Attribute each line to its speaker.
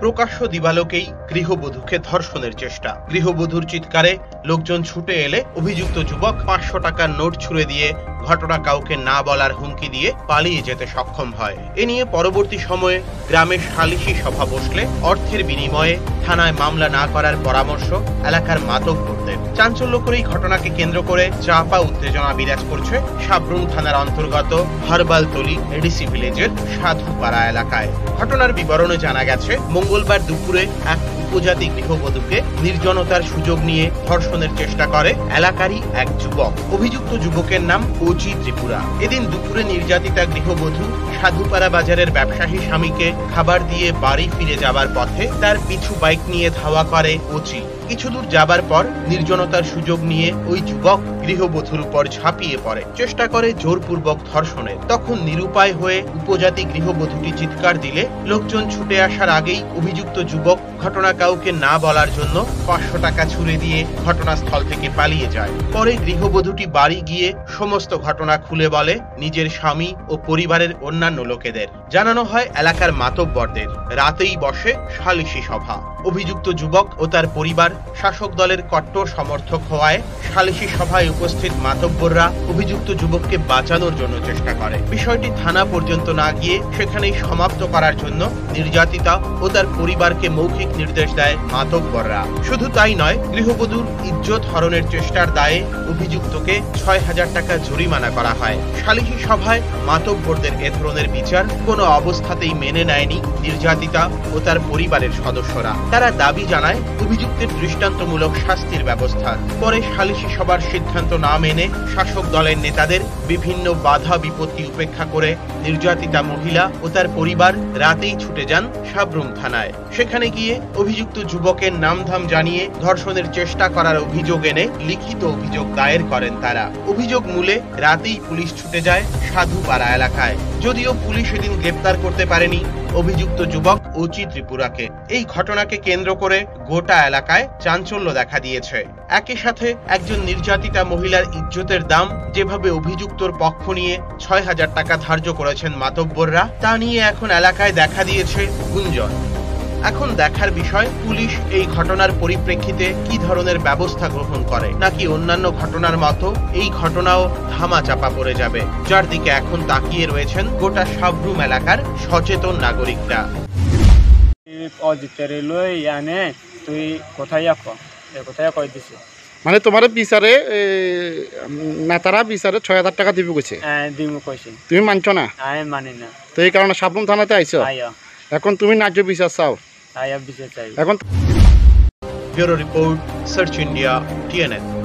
Speaker 1: প্রকাশ্য দিবালোকেই গৃহবধূকে ধর্ষণের চেষ্টা। গৃহবধূর চিৎকারে লোকজন ছুটে এলে অভিযুক্ত যুবক পাঁচশো টাকার নোট ছুড়ে দিয়ে ঘটনা কাউকে না বলার হুমকি দিয়ে পালিয়ে যেতে সক্ষম হয়। এ নিয়ে পরবর্তী সময়ে গ্রামের সালিশি সভা বসলে অর্থের বিনিময়ে থানায় মামলা না করার পরামর্শ এলাকার মাতব্বরদের চাঞ্চল্যকর এই ঘটনাকে কেন্দ্র করে চাপা উত্তেজনা বিরাজ করছে সাবরুম থানার অন্তর্গত হারবালতলি এডিসি ভিলেজের সাধুপাড়া এলাকায়। ঘটনার বিবরণে জানা গেছে, মঙ্গলবার দুপুরে এক উপজাতি গৃহবধূকে নির্জনতার সুযোগ নিয়ে ধর্ষণের চেষ্টা করে এলাকারই এক যুবক। অভিযুক্ত যুবকের নাম ওজি ত্রিপুরা। এদিন দুপুরে নির্যাতিতা গৃহবধূ সাধুপাড়া বাজারের ব্যবসায়ী স্বামীকে খাবার দিয়ে বাড়ি ফিরে যাবার পথে তার পিছু বাইক নিয়ে ধাওয়া করে ওচি কিছু দূর যাবার পর নির্জনতার সুযোগ নিয়ে ওই যুবক গৃহবধূর উপর ঝাঁপিয়ে পড়ে। চেষ্টা করে জোরপূর্বক ধর্ষণের। তখন নিরুপায় হয়ে উপজাতি গৃহবধূটি চিৎকার দিলে লোকজন ছুটে আসার আগেই অভিযুক্ত যুবক ঘটনা কাউকে না বলার জন্য পাঁচশো টাকা ছুড়ে দিয়ে ঘটনাস্থল থেকে পালিয়ে যায়। পরে গৃহবধূটি বাড়ি গিয়ে সমস্ত ঘটনা খুলে বলে নিজের স্বামী ও পরিবারের অন্যান্য লোকেদের। জানানো হয় এলাকার মাতব্বরদের। রাতেই বসে সালিশি সভা। অভিযুক্ত যুবক ও তার পরিবার শাসক দলের কট্টর সমর্থক হওয়ায় সালিশি সভায় উপস্থিত মাতব্বররা অভিযুক্ত যুবককে বাঁচানোর জন্য চেষ্টা করে। বিষয়টি থানা পর্যন্ত না গিয়ে সেখানেই সমাপ্ত করার জন্য নির্যাতিতা ও তার পরিবারকে মৌখিক নির্দেশ দেয় মাতব্বররা। শুধু তাই নয়, গৃহবধূর ইজ্জত হরণের চেষ্টার দায়ে অভিযুক্তকে ছয় হাজার টাকা জরিমানা করা হয়। সালিশি সভায় মাতব্বরদের এ ধরনের বিচার কোনো অবস্থাতেই মেনে নেয়নি নির্যাতিতা ও তার পরিবারের সদস্যরা। তারা দাবি জানায়, অভিযুক্তের দৃষ্টান্তমূলক শাস্তির ব্যবস্থা। পরে সালিশি সভার সিদ্ধান্ত না মেনে শাসক দলের নেতাদের বিভিন্ন বাধা বিপত্তি উপেক্ষা করে নির্যাতিতা মহিলা ও তার পরিবার রাতেই ছুটে যান সাবরুম থানায়। সেখানে গিয়ে অভিযুক্ত যুবকের নামধাম জানিয়ে ধর্ষণের চেষ্টা করার অভিযোগ এনে লিখিত অভিযোগ দায়ের করেন তারা। অভিযোগ মূলে রাতেই পুলিশ ছুটে যায় সাধুপাড়া এলাকায়। যদিও পুলিশ এদিন গ্রেপ্তার করতে পারেনি অভিযুক্ত যুবক অচি ত্রিপুরাকে। এই ঘটনাকে কেন্দ্র করে গোটা এলাকায় চাঞ্চল্য দেখা দিয়েছে। একই সাথে একজন নির্যাতিতা মহিলার ইজ্জতের দাম যেভাবে অভিযুক্তর পক্ষ নিয়ে ছয় হাজার টাকা ধার্য করেছেন মাতব্বররা, তা নিয়ে এখন এলাকায় দেখা দিয়েছে গুঞ্জন। এখন দেখার বিষয় পুলিশ এই ঘটনার পরিপ্রেক্ষিতে কি ধরনের ব্যবস্থা গ্রহণ করে নাকি অন্যান্য ঘটনার মতো এই ঘটনাও ধামা চাপা পড়ে যাবে। যার দিকে এখন তাকিয়ে রয়েছেন গোটা সাবরুম এলাকার সচেতন নাগরিকরা।
Speaker 2: তুই কোথায় আপ? কোথায় কই দিছে?
Speaker 3: মানে তোমার বিচারে নেতারা বিচারে ছয় হাজার টাকা দিবে
Speaker 2: হ্যাঁ কইছে।
Speaker 3: তুমি মানছ না?
Speaker 2: মানি না।
Speaker 3: তো এই কারণে সাবরুম থানাতে আইছো? এখন তুমি ন্যায্য বিচার চাও।
Speaker 2: আয়া বিচার চাই
Speaker 3: এখন
Speaker 1: bureau report search India TNN